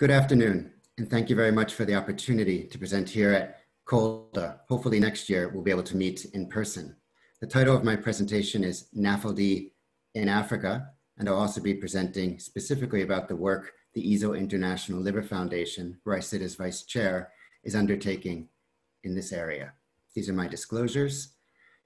Good afternoon, and thank you very much for the opportunity to present here at COLDA. Hopefully next year we'll be able to meet in person. The title of my presentation is NAFLD in Africa, and I'll also be presenting specifically about the work the EASL International Liver Foundation, where I sit as vice chair, is undertaking in this area. These are my disclosures.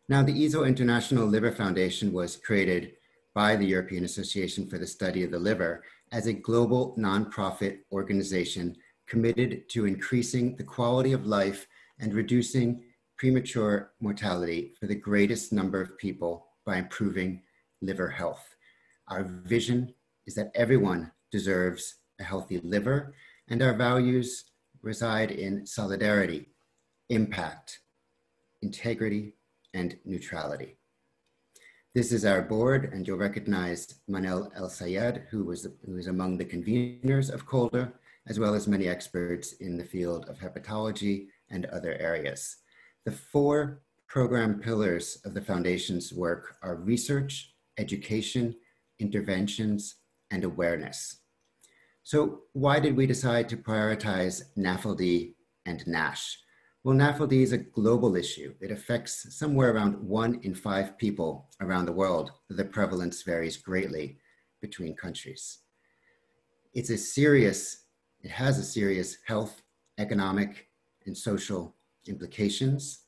Now, the EASL International Liver Foundation was created by the European Association for the Study of the Liver as a global nonprofit organization committed to increasing the quality of life and reducing premature mortality for the greatest number of people by improving liver health. Our vision is that everyone deserves a healthy liver, and our values reside in solidarity, impact, integrity, and neutrality. This is our board, and you'll recognize Manal El Sayed, who was, who is among the conveners of COLDA, as well as many experts in the field of hepatology and other areas. The four program pillars of the foundation's work are research, education, interventions, and awareness. So why did we decide to prioritize NAFLD and NASH? Well, NAFLD is a global issue. It affects somewhere around one in five people around the world. The prevalence varies greatly between countries. It's a serious, it has a serious health, economic, and social implications.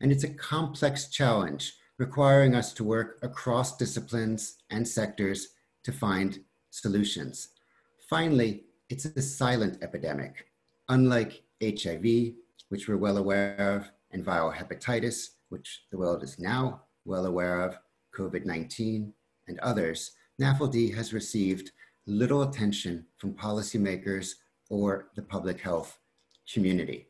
And it's a complex challenge requiring us to work across disciplines and sectors to find solutions. Finally, it's a silent epidemic. Unlike HIV, which we're well aware of, and viral hepatitis, which the world is now well aware of, COVID-19, and others, NAFLD has received little attention from policymakers or the public health community.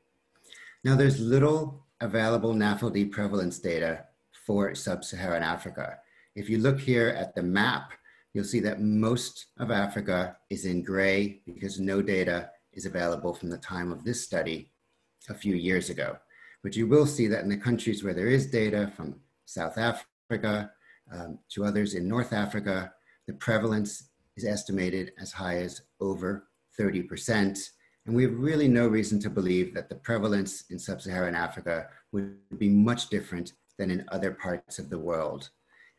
Now, there's little available NAFLD prevalence data for sub-Saharan Africa. If you look here at the map, you'll see that most of Africa is in gray because no data is available from the time of this study a few years ago. But you will see that in the countries where there is data from South Africa um, to others in North Africa, the prevalence is estimated as high as over 30%. And we have really no reason to believe that the prevalence in sub-Saharan Africa would be much different than in other parts of the world.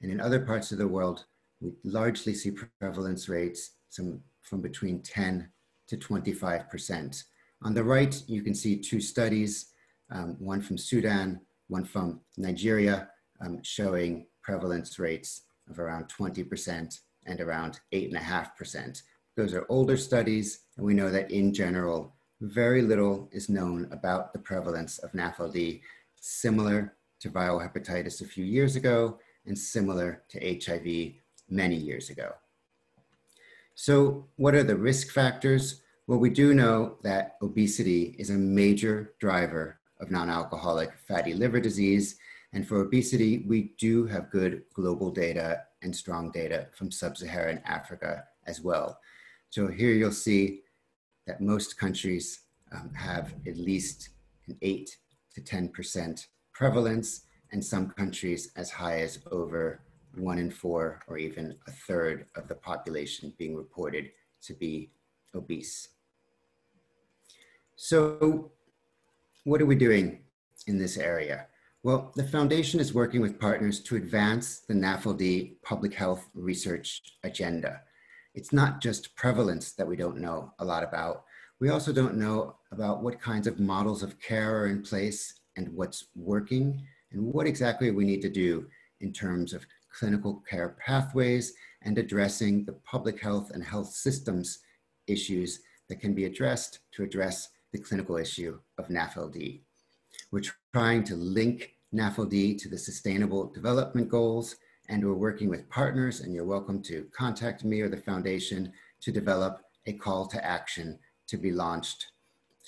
And in other parts of the world, we largely see prevalence rates some, from between 10 to 25%. On the right, you can see two studies, um, one from Sudan, one from Nigeria, um, showing prevalence rates of around 20% and around 8.5%. Those are older studies, and we know that in general, very little is known about the prevalence of NAFLD, similar to viral hepatitis a few years ago and similar to HIV many years ago. So what are the risk factors? Well, we do know that obesity is a major driver of non-alcoholic fatty liver disease. And for obesity, we do have good global data and strong data from sub-Saharan Africa as well. So here you'll see that most countries um, have at least an 8 to 10% prevalence, and some countries as high as over one in four or even a third of the population being reported to be obese. So what are we doing in this area? Well, the foundation is working with partners to advance the NAFLD public health research agenda. It's not just prevalence that we don't know a lot about. We also don't know about what kinds of models of care are in place and what's working and what exactly we need to do in terms of clinical care pathways and addressing the public health and health systems issues that can be addressed to address the clinical issue of NAFLD. We're trying to link NAFLD to the Sustainable Development Goals, and we're working with partners, and you're welcome to contact me or the foundation to develop a call to action to be launched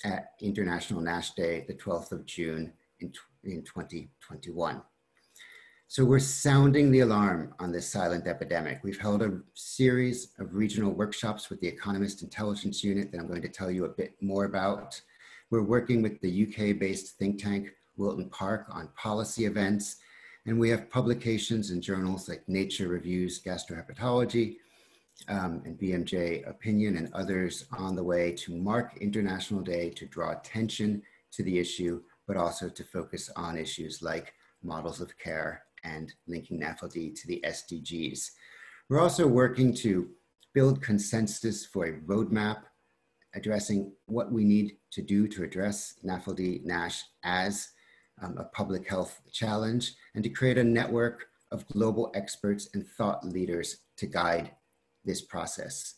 at International NASH Day, the 12th of June in, in 2021. So we're sounding the alarm on this silent epidemic. We've held a series of regional workshops with the Economist Intelligence Unit that I'm going to tell you a bit more about. We're working with the UK-based think tank Wilton Park on policy events, and we have publications in journals like Nature Reviews Gastrohepatology um, and BMJ Opinion and others on the way to mark International Day to draw attention to the issue, but also to focus on issues like models of care and linking NAFLD to the SDGs. We're also working to build consensus for a roadmap addressing what we need to do to address NAFLD NASH as um, a public health challenge and to create a network of global experts and thought leaders to guide this process.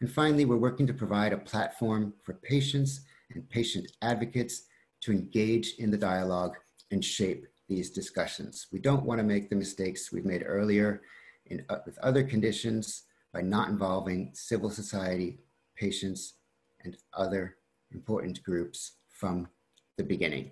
And finally, we're working to provide a platform for patients and patient advocates to engage in the dialogue and shape these discussions. We don't want to make the mistakes we've made earlier in, uh, with other conditions by not involving civil society, patients, and other important groups from the beginning.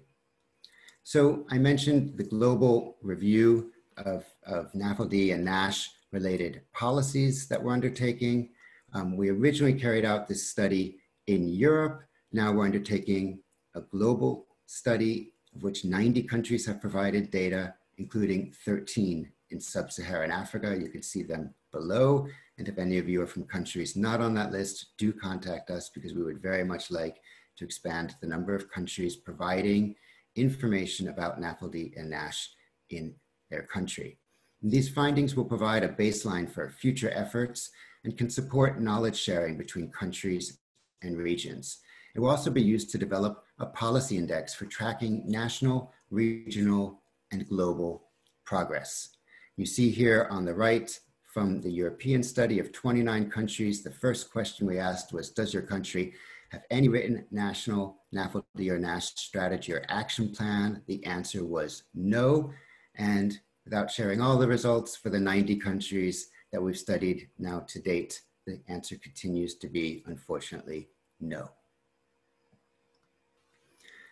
So I mentioned the global review of, of NAFLD and NASH related policies that we're undertaking. Um, we originally carried out this study in Europe. Now we're undertaking a global study of which 90 countries have provided data, including 13 in sub-Saharan Africa. You can see them below. And if any of you are from countries not on that list, do contact us because we would very much like to expand the number of countries providing information about NAFLD and NASH in their country. And these findings will provide a baseline for future efforts and can support knowledge sharing between countries and regions. It will also be used to develop a policy index for tracking national, regional, and global progress. You see here on the right from the European study of 29 countries, the first question we asked was, does your country have any written national NAFLD or NASH strategy or action plan? The answer was no. And without sharing all the results for the 90 countries that we've studied now to date, the answer continues to be, unfortunately, no.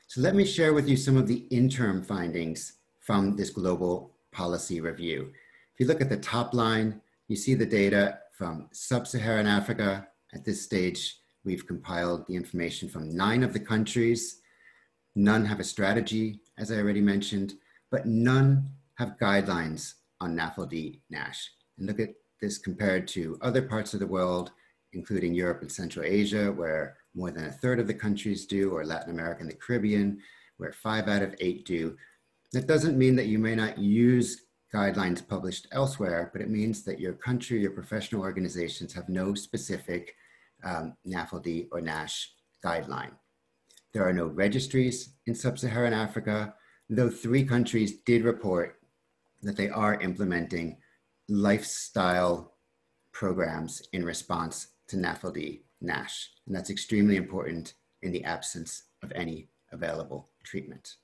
So let me share with you some of the interim findings from this global policy review. If you look at the top line, you see the data from sub-Saharan Africa. At this stage, we've compiled the information from nine of the countries. None have a strategy, as I already mentioned, but none have guidelines on NAFLD NASH. And look at this compared to other parts of the world, including Europe and Central Asia, where more than a third of the countries do, or Latin America and the Caribbean, where five out of eight do. That doesn't mean that you may not use guidelines published elsewhere, but it means that your country, your professional organizations have no specific um, NAFLD or NASH guideline. There are no registries in sub-Saharan Africa, though three countries did report that they are implementing lifestyle programs in response to NAFLD NASH. And that's extremely important in the absence of any available treatment.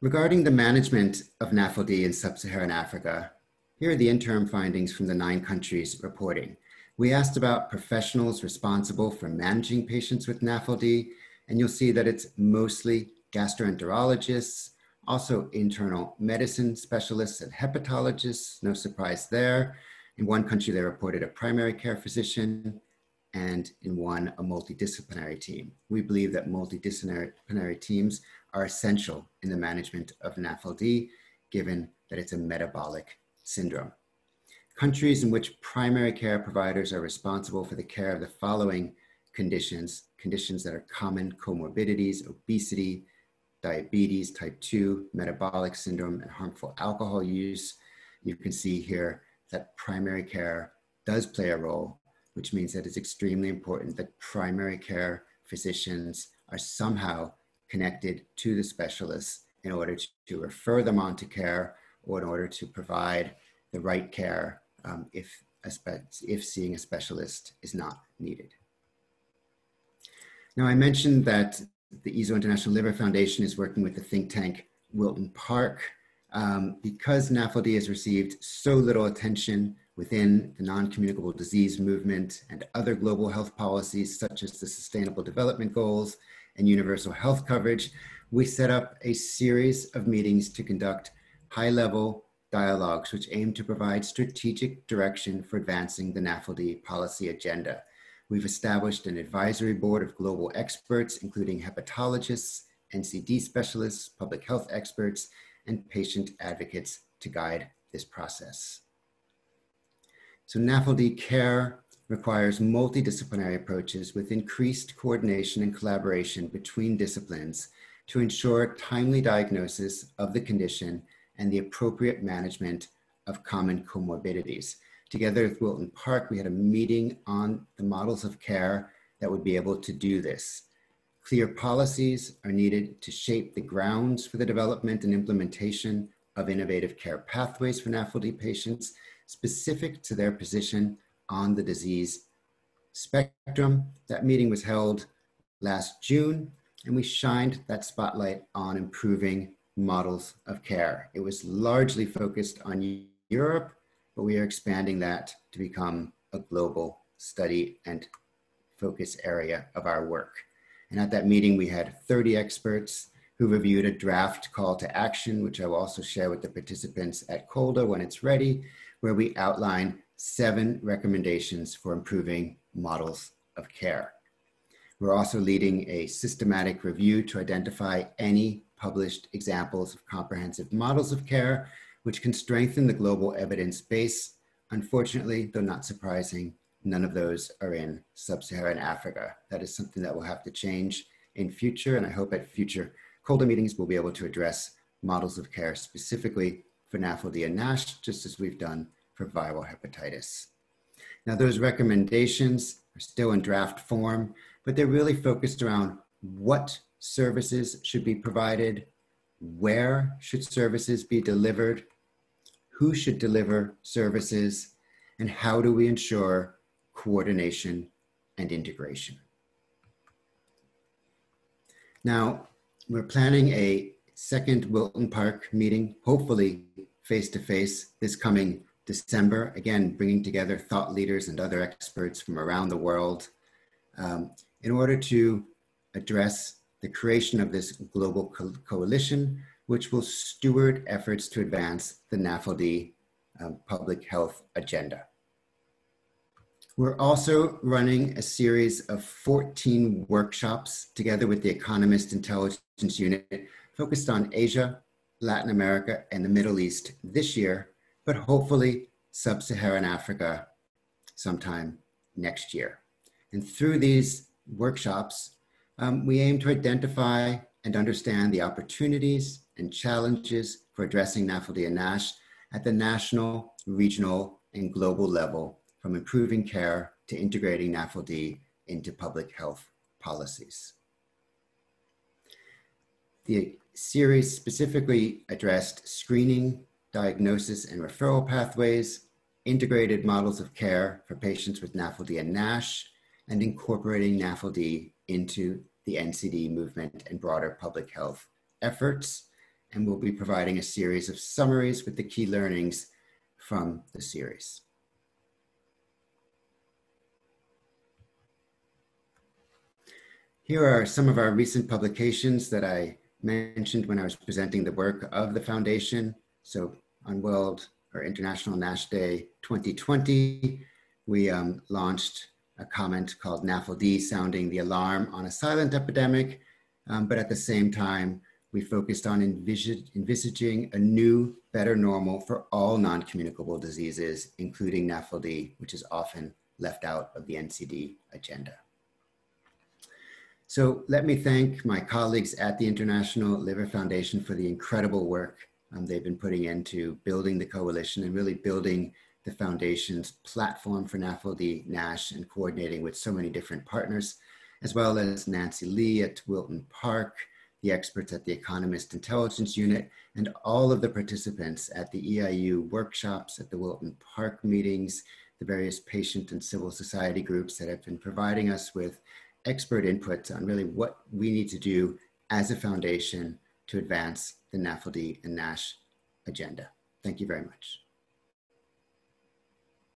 Regarding the management of NAFLD in sub-Saharan Africa, here are the interim findings from the nine countries reporting. We asked about professionals responsible for managing patients with NAFLD, and you'll see that it's mostly gastroenterologists, also internal medicine specialists and hepatologists, no surprise there. In one country, they reported a primary care physician, and in one, a multidisciplinary team. We believe that multidisciplinary teams are essential in the management of NAFLD, given that it's a metabolic syndrome countries in which primary care providers are responsible for the care of the following conditions, conditions that are common comorbidities, obesity, diabetes, type 2, metabolic syndrome, and harmful alcohol use. You can see here that primary care does play a role, which means that it's extremely important that primary care physicians are somehow connected to the specialists in order to, to refer them on to care or in order to provide the right care um, if, if seeing a specialist is not needed. Now, I mentioned that the EASL International Liver Foundation is working with the think tank Wilton Park. Um, because NAFLD has received so little attention within the non-communicable disease movement and other global health policies such as the Sustainable Development Goals and universal health coverage, we set up a series of meetings to conduct high-level dialogues which aim to provide strategic direction for advancing the NAFLD policy agenda. We've established an advisory board of global experts, including hepatologists, NCD specialists, public health experts, and patient advocates to guide this process. So NAFLD care requires multidisciplinary approaches with increased coordination and collaboration between disciplines to ensure timely diagnosis of the condition and the appropriate management of common comorbidities. Together with Wilton Park, we had a meeting on the models of care that would be able to do this. Clear policies are needed to shape the grounds for the development and implementation of innovative care pathways for NAFLD patients specific to their position on the disease spectrum. That meeting was held last June, and we shined that spotlight on improving models of care. It was largely focused on Europe, but we are expanding that to become a global study and focus area of our work. And at that meeting, we had 30 experts who reviewed a draft call to action, which I will also share with the participants at COLDA when it's ready, where we outline seven recommendations for improving models of care. We're also leading a systematic review to identify any published examples of comprehensive models of care, which can strengthen the global evidence base. Unfortunately, though not surprising, none of those are in sub-Saharan Africa. That is something that will have to change in future, and I hope at future COLDA meetings we'll be able to address models of care specifically for NAFLD and NASH, just as we've done for viral hepatitis. Now those recommendations are still in draft form, but they're really focused around what services should be provided, where should services be delivered, who should deliver services, and how do we ensure coordination and integration. Now, we're planning a second Wilton Park meeting, hopefully face to face this coming December, again, bringing together thought leaders and other experts from around the world um, in order to address the creation of this global co coalition, which will steward efforts to advance the NAFLD um, public health agenda. We're also running a series of 14 workshops together with the Economist Intelligence Unit focused on Asia, Latin America, and the Middle East this year but hopefully sub-Saharan Africa sometime next year. And through these workshops, um, we aim to identify and understand the opportunities and challenges for addressing NAFLD and NASH at the national, regional, and global level, from improving care to integrating NAFLD into public health policies. The series specifically addressed screening diagnosis and referral pathways, integrated models of care for patients with NAFLD and NASH, and incorporating NAFLD into the NCD movement and broader public health efforts. And we'll be providing a series of summaries with the key learnings from the series. Here are some of our recent publications that I mentioned when I was presenting the work of the foundation. So on World or International NASH Day 2020, we um, launched a comment called NAFLD sounding the alarm on a silent epidemic. Um, but at the same time, we focused on envisage, envisaging a new, better normal for all non-communicable diseases, including NAFLD, which is often left out of the NCD agenda. So let me thank my colleagues at the International Liver Foundation for the incredible work um, they've been putting into building the coalition and really building the foundation's platform for NAFLD NASH and coordinating with so many different partners, as well as Nancy Lee at Wilton Park, the experts at the Economist Intelligence Unit, and all of the participants at the EIU workshops, at the Wilton Park meetings, the various patient and civil society groups that have been providing us with expert input on really what we need to do as a foundation to advance the NAFLD and NASH agenda. Thank you very much.